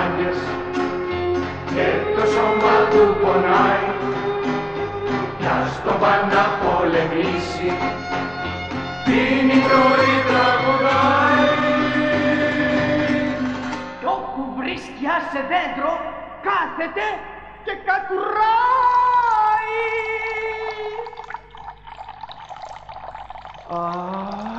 ανάγκες και το σώμα του πονάει. Κι ας το πάνε να πολεμήσει πίνει τρώει τραγουδάει. Κι όπου βρίσκει σε δέντρο κάθεται και κατουράει. Σύγκριση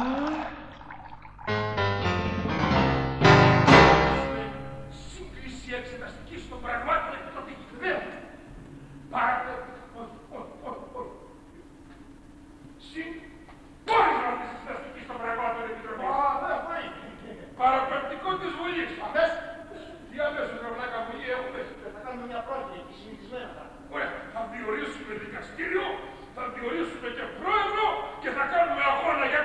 δικαστήριο, θα διορίσουμε και πρόεδρο και θα κάνουμε αγώνα για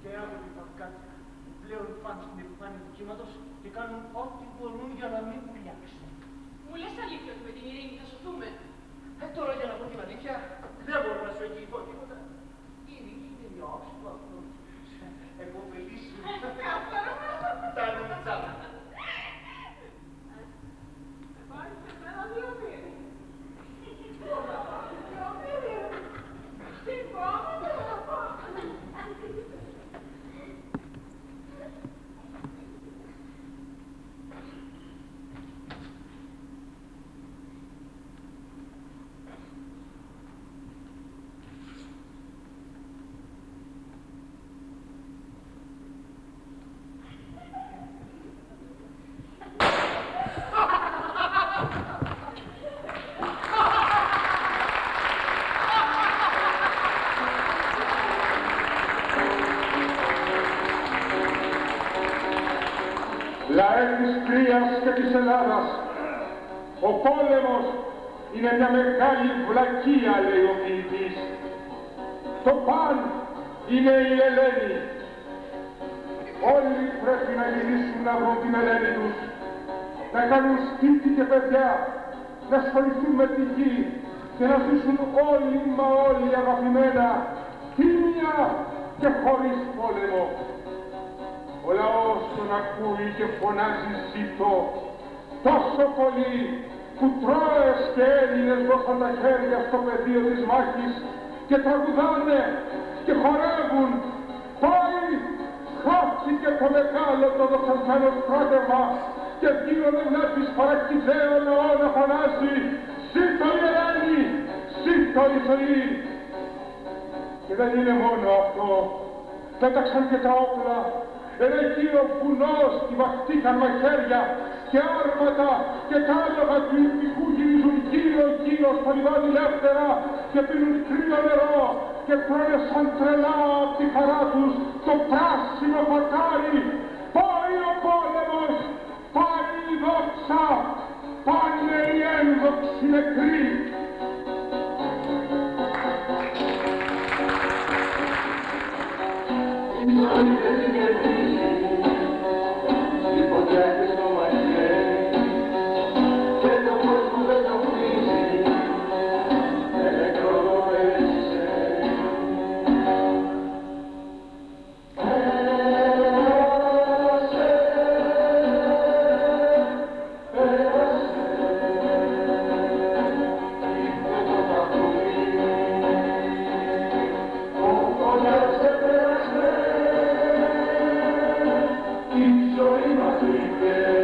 Και άνθρωποι τα κάτι που πλέον πάνω στην επιφάνεια του κύματος και κάνουν ό,τι μπορούν για να μην βουλιάξουν. Μου λες αλήθεια ότι με την ειρήνη θα σωθούμε; Ε, τώρα για να πω την αλήθεια, δεν μπορώ να σου εγγυηθώ τίποτα. Λαέ της Κρίας και της Ελλάδας, ο πόλεμος είναι μια μεγάλη βλακεία, λέει ο ποιητής. Το παν είναι η Ελένη. Όλοι πρέπει να γυρίσουν να βρουν την Ελένη τους, να κάνουν σπίτι και παιδιά, να ασχοληθούν με τη γη και να ζήσουν όλοι μα όλοι αγαπημένα, τίμια και χωρίς πόλεμο. Ο λαός τον ακούει και φωνάζει ζήτω τόσο πολύ που Τρώες και Έλληνες δώσαν τα χέρια στο πεδίο της μάχης και τραγουδάνε και χορεύουν. Πάει, χάθηκε το μεγάλο το δοσασμένο στράτευμα και γύρω δεν βλέπεις παρακυθαίο λαό να φωνάζει «Ζήτω η Ελένη! Ζήτω η ζωή!» Και δεν είναι μόνο αυτό. Πέταξαν και τα όπλα. Ένα κύριο βουνός κυβαχτήκαν μαχαίρια και άρματα και τα άλογα του ηθικού γυρίζουν γύρω γύρω στο λιβάδι ελεύθερα και πίνουν κρύο νερό και τρώνε σαν τρελά από τη χαρά τους το πράσινο φωτάρι. Πάει ο πόλεμος, πάει η δόξα, πάνε οι ένδοξοι νεκροί. Amen.